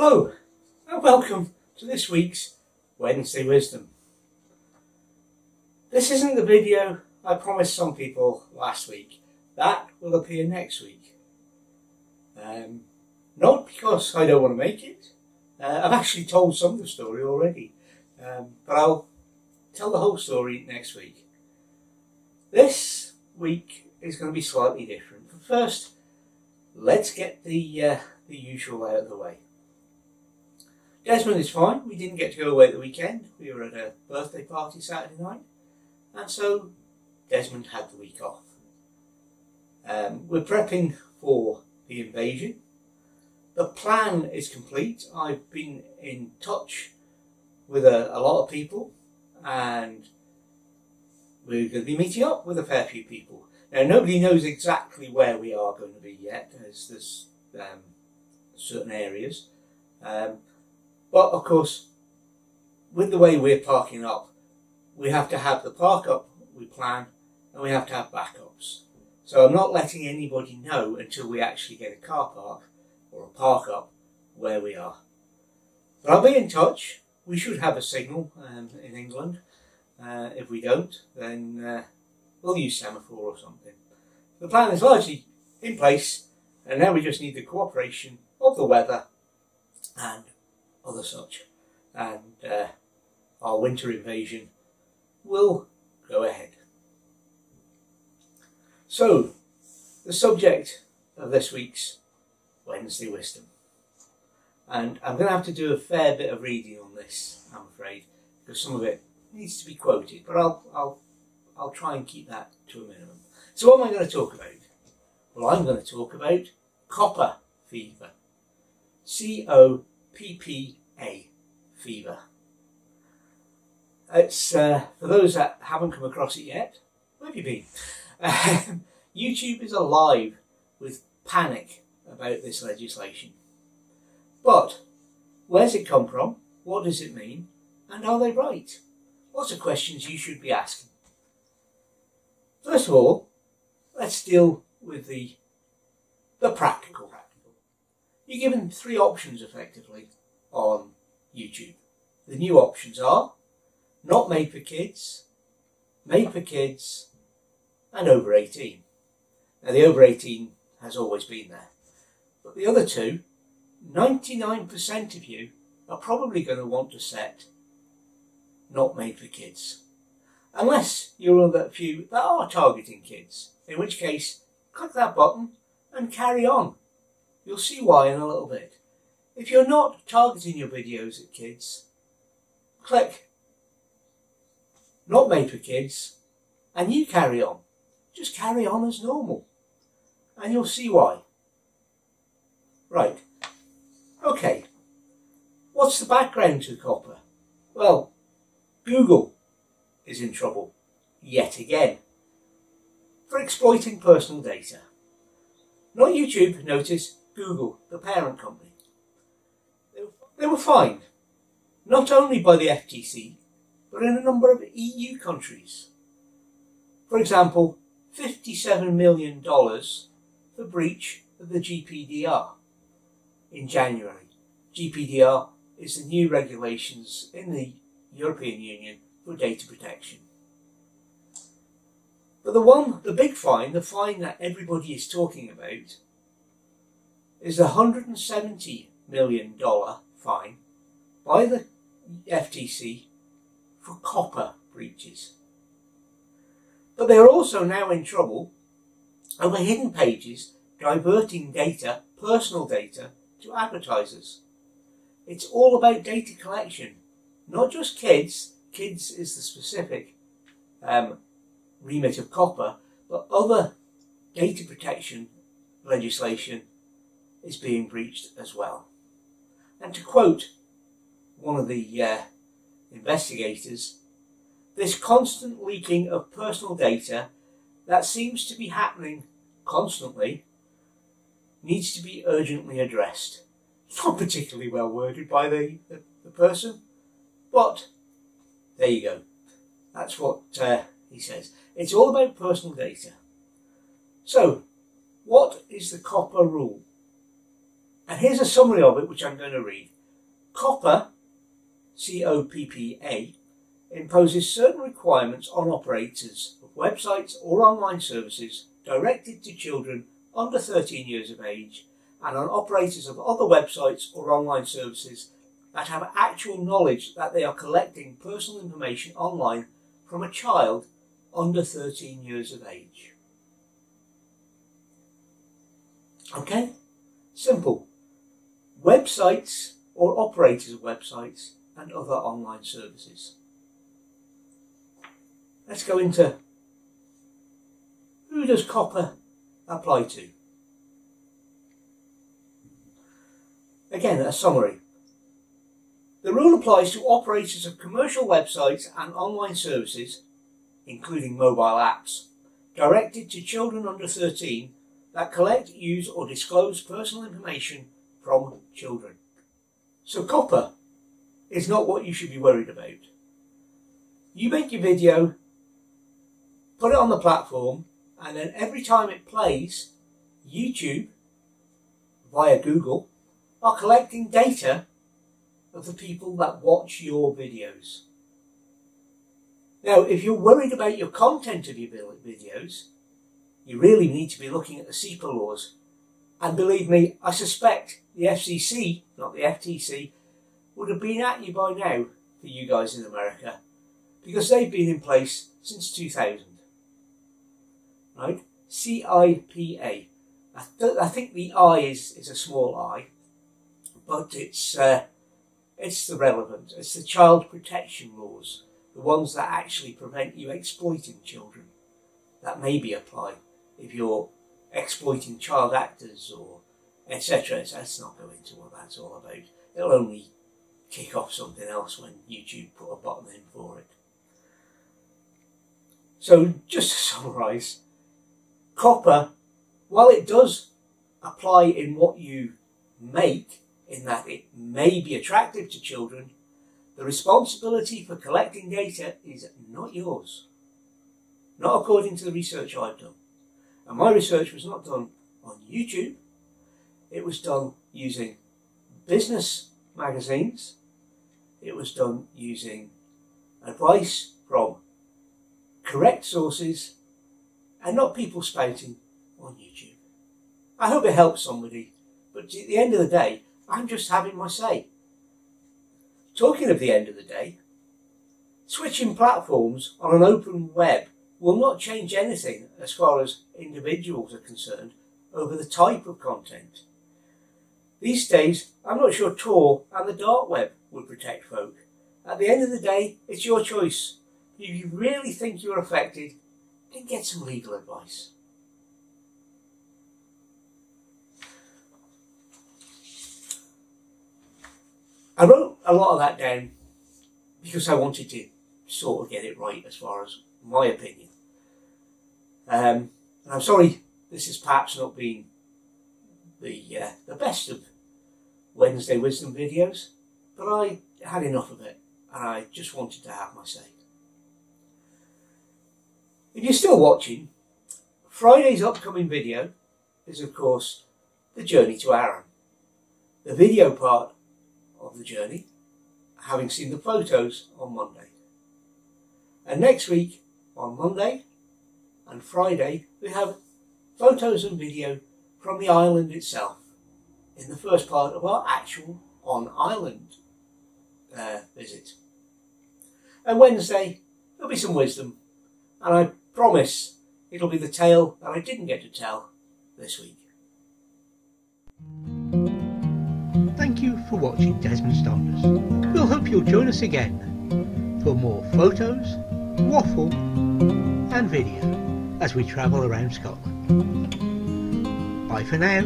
Hello and welcome to this week's Wednesday Wisdom. This isn't the video I promised some people last week. That will appear next week. Um, not because I don't want to make it. Uh, I've actually told some of the story already. Um, but I'll tell the whole story next week. This week is going to be slightly different. But first, let's get the, uh, the usual out of the way. Desmond is fine. We didn't get to go away the weekend. We were at a birthday party Saturday night. And so Desmond had the week off. Um, we're prepping for the invasion. The plan is complete. I've been in touch with a, a lot of people and we're going to be meeting up with a fair few people. Now, nobody knows exactly where we are going to be yet, as there's um, certain areas. Um, but of course, with the way we're parking up, we have to have the park up we plan and we have to have backups. So I'm not letting anybody know until we actually get a car park or a park up where we are. But I'll be in touch. We should have a signal um, in England. Uh, if we don't, then uh, we'll use semaphore or something. The plan is largely in place, and now we just need the cooperation of the weather and other such. And uh, our winter invasion will go ahead. So, the subject of this week's Wednesday Wisdom. And I'm going to have to do a fair bit of reading on this, I'm afraid, because some of it needs to be quoted, but I'll, I'll, I'll try and keep that to a minimum. So what am I going to talk about? Well, I'm going to talk about COPPA fever. C-O-P-P-A fever. It's, uh, for those that haven't come across it yet, where have you been? Um, YouTube is alive with panic about this legislation. But where's it come from? What does it mean? And are they right? Lots of questions you should be asking. First of all, let's deal with the, the practical. You're given three options effectively on YouTube. The new options are not made for kids, made for kids, and over 18. Now the over 18 has always been there. But the other two, 99% of you are probably going to want to set not made for kids. Unless you're one of the few that are targeting kids, in which case, click that button and carry on. You'll see why in a little bit. If you're not targeting your videos at kids, click not made for kids and you carry on. Just carry on as normal and you'll see why. Right. Okay. What's the background to COPPA? Well, Google is in trouble yet again for exploiting personal data. Not YouTube, notice Google, the parent company. They were fined, not only by the FTC, but in a number of EU countries. For example, $57 million for breach of the GPDR in January. GPDR is the new regulations in the European Union for data protection. But the one, the big fine, the fine that everybody is talking about, is a $170 million fine by the FTC for COPPA breaches. But they are also now in trouble over hidden pages diverting data, personal data, to advertisers. It's all about data collection, not just kids. Kids is the specific um, remit of COPPA, but other data protection legislation is being breached as well. And to quote one of the uh, investigators, this constant leaking of personal data that seems to be happening constantly needs to be urgently addressed. Not particularly well worded by the, the, the person, but there you go. That's what uh, he says. It's all about personal data. So, what is the COPPA rule? And here's a summary of it, which I'm going to read. COPPA, C-O-P-P-A, imposes certain requirements on operators of websites or online services directed to children under 13 years of age and on operators of other websites or online services that have actual knowledge that they are collecting personal information online from a child under 13 years of age. Okay? Simple. Websites or operators of websites and other online services. Let's go into who does COPPA apply to? Again, a summary. The rule applies to operators of commercial websites and online services, including mobile apps, directed to children under 13 that collect, use or disclose personal information from children. So COPPA is not what you should be worried about. You make your video, put it on the platform, and then every time it plays, YouTube, via Google, are collecting data of the people that watch your videos. Now, if you're worried about your content of your videos, you really need to be looking at the CIPA laws. And believe me, I suspect the FCC, not the FTC, would have been at you by now for you guys in America because they've been in place since 2000. Right? C-I-P-A. I, th- I think the I is, is a small I, but it's uh, it's the relevant. It's the child protection laws, the ones that actually prevent you exploiting children. That may be applied if you're exploiting child actors or etc. Let's not go into what that's all about. It'll only kick off something else when YouTube put a button in for it. So just to summarise, COPPA, while it does apply in what you make, in that it may be attractive to children, the responsibility for collecting data is not yours. Not according to the research I've done. And my research was not done on YouTube. It was done using business magazines. It was done using advice from correct sources and not people spouting on YouTube. I hope it helps somebody, but at the end of the day, I'm just having my say. Talking of the end of the day, switching platforms on an open web will not change anything as far as individuals are concerned over the type of content. These days, I'm not sure Tor and the dark web would protect folk. At the end of the day, it's your choice. If you really think you're affected, then get some legal advice. I wrote a lot of that down because I wanted to sort of get it right as far as my opinion. Um, and I'm sorry this has perhaps not been the uh, the best of Wednesday Wisdom videos, but I had enough of it and I just wanted to have my say. If you're still watching, Friday's upcoming video is of course the journey to Arran. The video part of the journey, having seen the photos on Monday. And next week, on Monday and Friday, we have photos and video from the island itself in the first part of our actual on island uh, visit. And Wednesday, there'll be some wisdom, and I promise it'll be the tale that I didn't get to tell this week. Thank you for watching Desmond Stardust. We'll hope you'll join us again for more photos, waffle and video as we travel around Scotland. Bye for now.